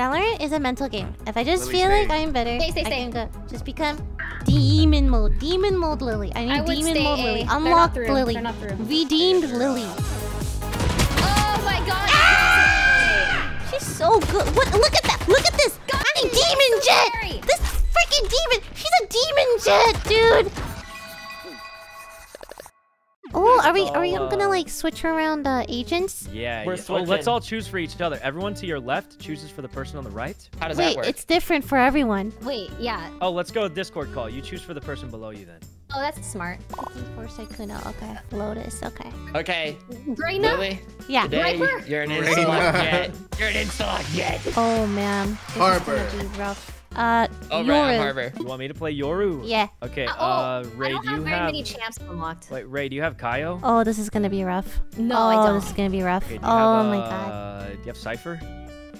Valorant is a mental game. If I just Lily, feel stay. like I'm better, Stay, stay, I can go. Just become demon mode. Demon mode Lily. I need I demon mode A. Lily. They're not Unlocked. Lily. They're not through. Redeemed Lily. Oh my god! Ah! She's so good. What? Look at that. Look at this. God, I'm she's demon so Jett. scary. This freaking demon. She's a demon Jett, dude. Oh, are we are we all, gonna like switch around uh, agents? Yeah. We're yeah. Oh, let's all choose for each other. Everyone to your left chooses for the person on the right. How does Wait, that work? it's different for everyone. Wait, yeah. Oh, let's go with Discord call. You choose for the person below you then. Oh, that's smart. Looking for Sykkuno. Okay. Lotus. Okay. Okay, Graina? Lily. Yeah. Today Viper? you're an Reyna. install Jett. You're an install Jett. Oh man. This Harbor. Is gonna be rough. Uh, Oh, Yoru. right, on Harbor. You want me to play Yoru? Yeah. Okay. Uh, oh, Uh, Ray, I don't have you very have? many champs unlocked. Wait, Ray, do you have KAY/O? Oh, this is gonna be rough. No, oh, I don't. this is gonna be rough. Okay, oh have, my uh, god. Do you have Cypher?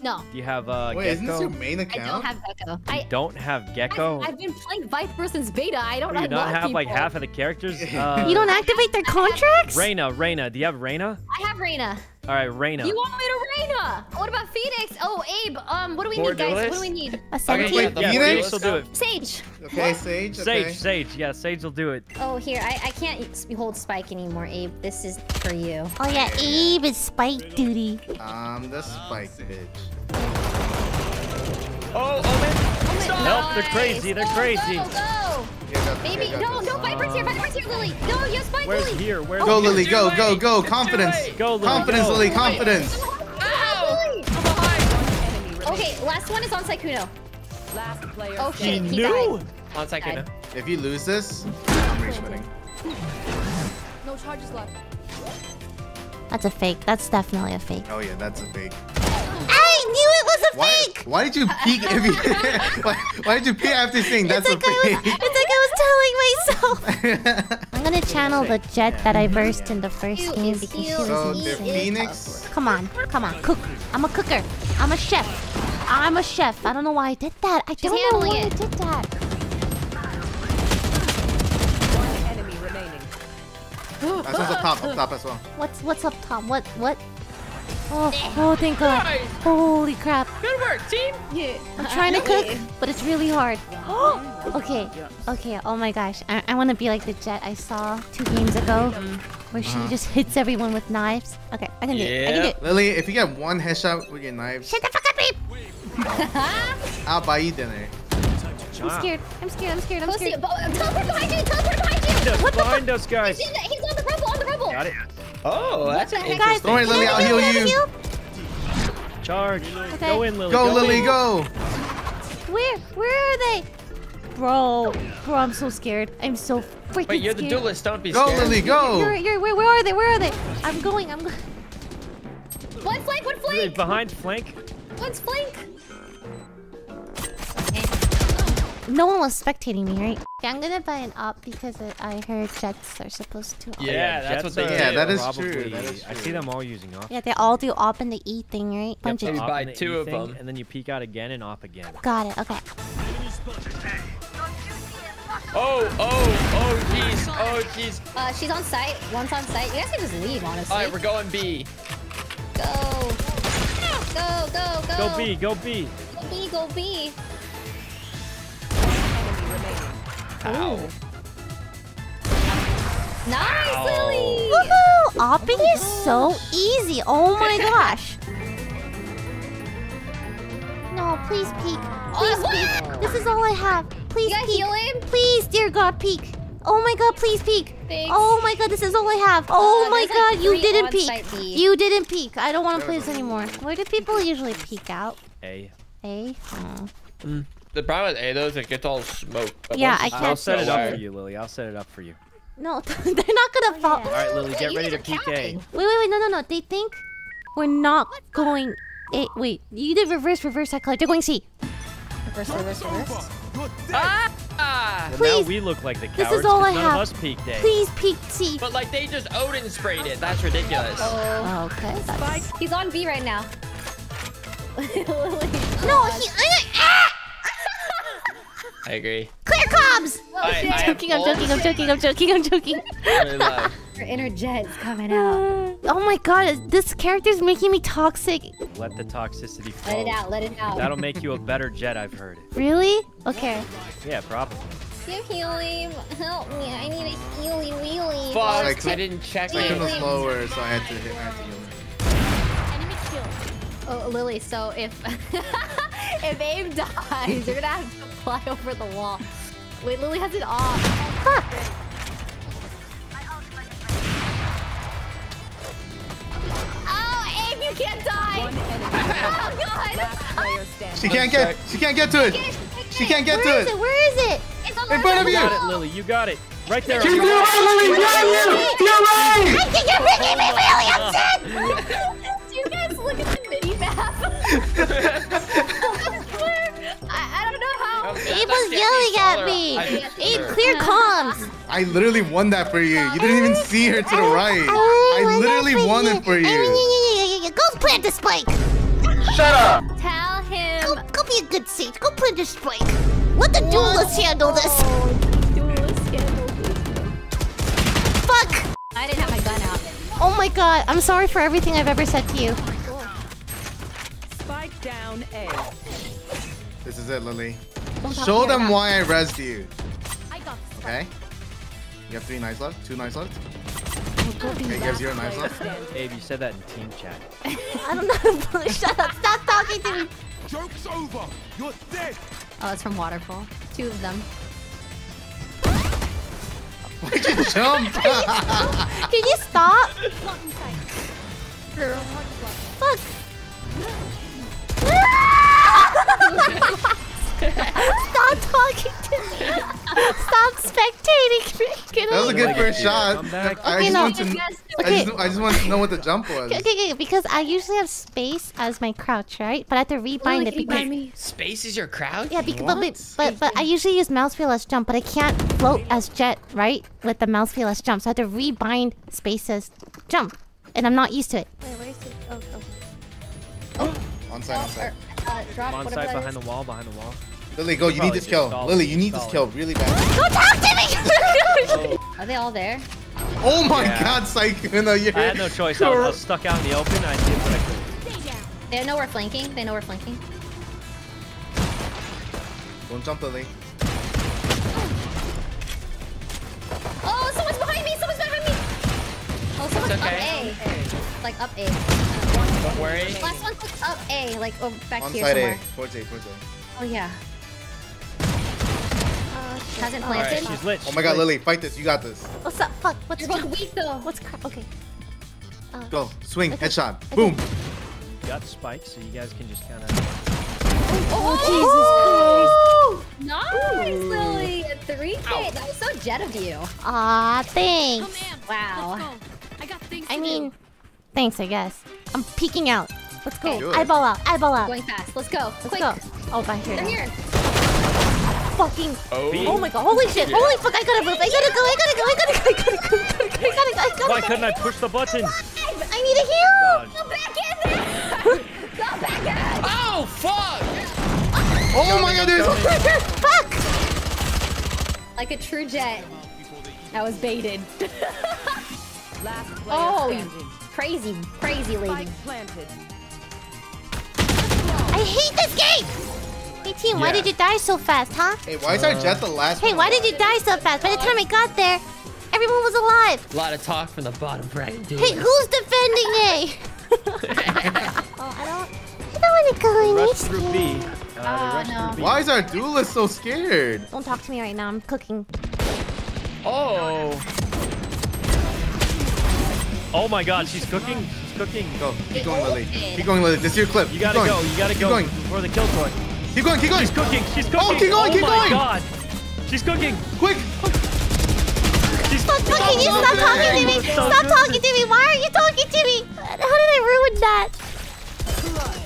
No, Do you have uh, Wait, Gekko? isn't this your main account? I don't have Gekko. I, Don't have Gekko? I've, I've been playing Viper since beta. I don't Do you not unlock have like half of the characters? Uh, you don't activate their contracts? Reyna, Reyna. Do you have Reyna? I have Reyna. All right, Reyna. You want me to Reyna? What about Phoenix? Oh, Abe. Um, what do we More need, guys? What do we need? A Sage. Okay, wait, yeah, Phoenix? Phoenix will do it. Sage. Okay, Sage. Okay. Sage, Sage. Yeah, Sage will do it. Oh, here. I, I can't hold Spike anymore, Abe. This is for you. Oh yeah, Abe is spike duty. Um, the spike bitch. Oh, Omen. Oh my Nope, they're crazy, they're Go, crazy. Go, go. Yeah, got- Baby, no, no, Viper's here, Viper's here, Lily. No, you have Spike, Where's Lily. here? Where's Go. Lily, go, go, go! Confidence! Go, Lily, Confidence. Lily, confidence! Okay, last one is on Sykkuno. Last player Oh shit, standing. he No. died. On second. If you lose this, I'm rage quitting. No charges left. That's a fake. That's definitely a fake. Oh yeah, that's a fake. I knew it was a Why? fake. Why did you peek? If you, why, why did you peek after saying that's it's a like I was, fake? it's I was telling myself. I'm gonna channel the Jett that I versed in the first game because she was so insane. Phoenix. Come on, come on, cook. I'm a cooker. I'm a chef. I'm a chef. I don't know why I did that. I don't know handling why I did that. One enemy remaining. That's one's up top, up top as well. What's what's up top? What what? Oh, oh, thank God. Holy crap. Good work, team. Yeah. I'm trying to cook, but it's really hard. okay, okay, oh my gosh. I, I want to be like the Jett I saw two games ago, where she Uh-huh. just hits everyone with knives. Okay, I can do it. I can do it. Lily, if you get one headshot with your knives, Shut the fuck up, babe! I'll buy you dinner. I'm scared. I'm scared. I'm scared. I'm scared. teleport behind you, teleport behind you. Just behind us, guys. He's, in the, he's on the rubble, on the rubble. Got it. Oh, that's an the heck? Guys, interesting. Don't worry, Lily, I I'll heal can I you. Charge. Okay. Go in, Lily. Go, Lily, in. go! Where? Where are they? Bro, bro, I'm so scared. I'm so freaking scared. Wait, you're the duelist. Don't be Go, scared. Go, Lily, You're, go! you're, where, where are they? Where are they? I'm going. I'm going. One flank, one flank. Behind flank. One's flank. No one was spectating me, right? Okay, I'm gonna buy an op because it, I heard Jetts are supposed to. op. Yeah, that's what they are do. Yeah, that is probably- true, that is I see them all using off. Yeah, they all do op and the E thing, right? Yep, Bunch of Maybe op buy two E of them. and then you peek out again and op again. Got it. Okay. Oh, oh, oh, jeez. Oh, jeez. Uh, she's on site. One's on site. You guys can just leave, honestly. All right, we're going B. Go. Go, go, go. Go B. Go B. Go B, go B. Ow. Nice, Ow. Lily. Woohoo! Opping is so easy. Oh my gosh. No, please peek. Please Oh, peek. This is all I have. Please You peek. heal him? Please, dear God, peek. Oh my God, please peek. Thanks. Oh my God, this is all I have. Oh Uh, my there's, like, God, you didn't peek. on-site You didn't peek. I don't want to play this anymore. Where do people usually peek out? A. A? Oh. The problem with A though is it gets all smoked. but Yeah, I can't I'll set it up for you, Lily. I'll set it up for you. No, they're not gonna fall. All right, Lily, get You ready to guys are peek A. capping. Wait, wait, wait, no, no, no. They think we're not going. A wait, you did reverse, reverse psychology. They're going C. Reverse, reverse, reverse. Ah! Well, Please. now we look like the is cowards. all 'cause I none have. of us peeked A. Please peek C. But like they just Odin sprayed it. That's ridiculous. Oh. Okay. That's... He's on B right now. Lily. No, he. I, ah! I agree. Clear comms. Oh, I- shit. I I'm joking. I'm joking. I'm joking. I'm joking. I'm joking. Really. Her inner Jett's coming out. Oh my god, this character's making me toxic. Let the toxicity flow. Let it out, let it out. That'll make you a better Jett, I've heard. Really? Okay. Yeah, probably. Give healing. Help me. I need a healing wheelie. Fuck, I didn't check Second it. was lower, so I had to hit. I had to heal. Oh, Lily, so if if Abe dies, you're gonna have to fly over the wall. Wait, Lily has it off. Fuck. Oh, Abe, you can't die. Oh God. Last player standing. She can't get. She can't get to it. She can't get Where to it. it? Where is it? It's In front of You you. got it, Lily. You got it. Right there. She's on you're your- right, Lily. You're right. I think you're making me really upset. Do you guys look at the mini yelling at me. Abe, clear comms. I literally won that for you. You didn't even see her to the right. I literally won it for you. Go plant the spike. Shut up. Tell him. Go, go be a good sage. Go plant the spike. Let the duelist handle this. Fuck. I didn't have my gun out. Oh my god. I'm sorry for everything I've ever said to you. Spike down A. This is it, Lily. Don't talk Show them right why I rezzed you. I got Okay? You have three knives left? Two knives left? now. Okay, you have zero knives Player left? Abe, you said that in team chat. I don't know how to Shut up. Stop talking to me. Joke's over. You're dead. Oh, it's from Waterfall. Two of them. Why'd you jump? Can you stop? Fuck. Stop talking to me. Stop spectating me. Get That was a good first yeah, shot. come back. I Okay, just no. want to. I just, I just want to know what the jump was. Okay, okay, okay, because I usually have space as my crouch, right? But I have to rebind it because Space is your crouch? yeah, because, but, What? but, but but I usually use mouse wheel as jump, but I can't float as jet, right? With the mouse wheel as jump, so I have to rebind space as jump, and I'm not used to it. Wait, where's it? Oh, okay. On side, on side. Uh, drop On site behind the wall, behind the wall. Lily, go. You need this kill. stall Lily, you just need this kill really bad. Don't talk to me. Are they all there? Oh my Yeah. god, Psycho. You're. I had no choice. I was, I was stuck out in the open. I did what I could. They know we're flanking. They know we're flanking. Don't jump, Lily. Oh, someone's behind me! Someone's behind me! Oh, someone's okay. up A. Like up A. Don't worry. Last one's like up A, like oh, back On here side somewhere. A. Towards A, towards A. Oh yeah. Oh, Hasn't All right, planted. she's lit. Oh my god, Lily, fight this. You got this. What's up? Fuck. What's You're both weak though. What's cr- okay? Go. Oh. Swing. Okay. Headshot. Okay. Boom. Got spikes, so you guys can just kind of. Oh, oh, Jesus Christ! Nice, Lily. A 3K. That was so Jett of you. Aw, thanks. Wow. I mean, thanks, I guess. I'm peeking out. Let's go. Good. Eyeball out. Eyeball out. Going fast. Let's go. Let's Quick. go. Oh, by here. They're now. here. Fucking. Oh. Oh my god. Holy shit. Holy fuck. I gotta move. I gotta go. I gotta go. I gotta go. I gotta go. I gotta go. I gotta go. I gotta Why couldn't I push the button? I need a heal. Go back in there. go back in. Oh, fuck! Oh my god, there's. Fuck. Like a true Jett. I was baited. Last Oh, standing. Crazy, crazy lady. I hate this game. Hey team, why did you die so fast, huh? Hey, why is our Jett the last Hey, one? why did you die so fast? By the time I got there, everyone was alive. A lot of talk from the bottom bracket, dude. Hey, who's defending A? oh, I don't. I don't want to go in Rush this through B. game. Uh, Oh, no. B. Why is our duelist so scared? Don't talk to me right now. I'm cooking. Oh. Oh my god, she's cooking. She's cooking. Go. Keep going, Lily. Keep going, Lily. This is your clip. You gotta go. You gotta Keep go going. before the kill toy. Keep going. Keep going. She's cooking. She's oh, cooking. Oh, keep going, keep going. Oh my going. god. She's cooking. Quick. She's Stop talking! You stop talking to me! Stop talking to me! Why are you talking to me? How did I ruin that?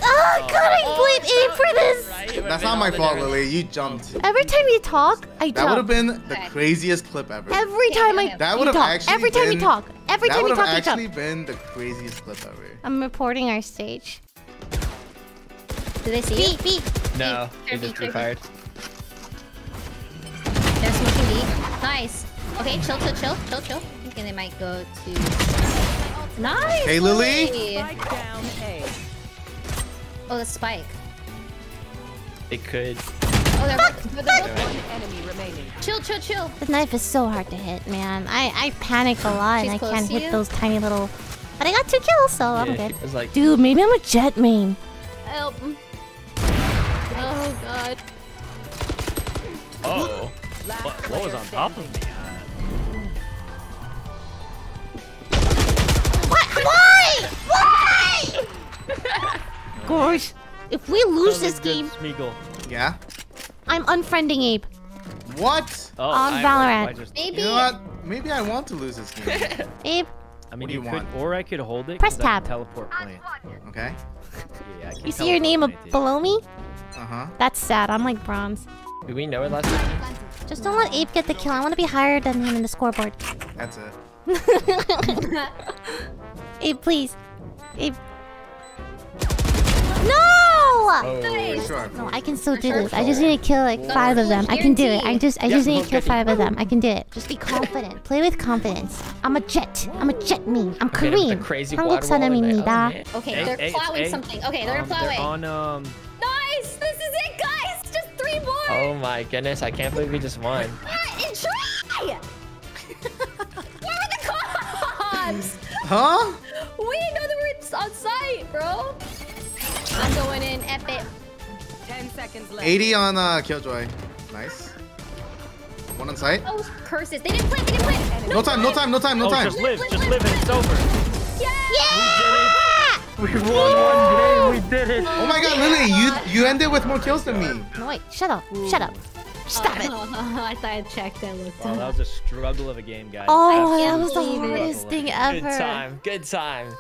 Ah, oh god, I blame aim for this! That's not my fault, Lily. You jumped. Every time you talk, I jump. That would have been the Okay. craziest clip ever. Every time I That you would have talk. actually Every time been, you talk. Every that time you would talk, have you actually been the craziest clip ever. I'm reporting our stage. Do they see you? B, B. No, he Careful, just careful. refired. They're smoking B. Nice. Okay, chill, chill, chill, chill, chill. Okay, they might go to. Nice. Hey, Lily. Spike down A. Oh, the spike. It could. Oh, they're, they're, they're One enemy remaining. chill, chill, chill. The knife is so hard to hit, man. I, I panic a lot She's and I can't hit you? those tiny little... But I got two kills, so I'm good. Like. Dude, maybe I'm a Jett main. Help. Oh, oh god. Oh. What, what was on top of me? Gosh, if we lose this a good game, Smeagol. Yeah. I'm unfriending Abe. What? Oh, On I- Valorant. I, just, Maybe. You know what? Maybe I want to lose this game. Abe, I mean, What do you, you could, want? or I could hold it. Press 'cause I can tab. Teleport plant. Okay. Yeah, I can you see your name plant ab- it. below me? Uh huh. That's sad. I'm like bronze. Did we know it last time? Just don't let Abe get the kill. I want to be higher than him in the scoreboard. That's it. Abe, please. Abe. Oh, nice. Oh, no, I can still do this. I just need to kill like five of them. I can do it. I just I just need to kill five of them. I can do it. Just be confident. Play with confidence. I'm a Jett. I'm a Jett me. I'm Korean. 한국 사람입니다. Oh, okay, they're plowing something. Okay, they're um, plowing. They're on um. Nice. This is it, guys. Just three more. Oh my goodness! I can't believe we just won. Yeah, Try. Where were the cops? Huh? We didn't know they were on site, bro. I'm going in epic. Ten seconds left. 80 on uh, Killjoy. Nice. One on site. Oh, curses. They didn't play, they didn't play. No time, no time, no time, no oh, time. just live, just live, and it's over. Yeah! We won one game. We did it. Oh my god, Lily, you you ended with more kills than me. No, wait. Shut up. Shut up. Stop it. I thought I checked and looked. Wow, that was a struggle of a game, guys. Oh, that was the believe hardest thing ever. Good time. Good time.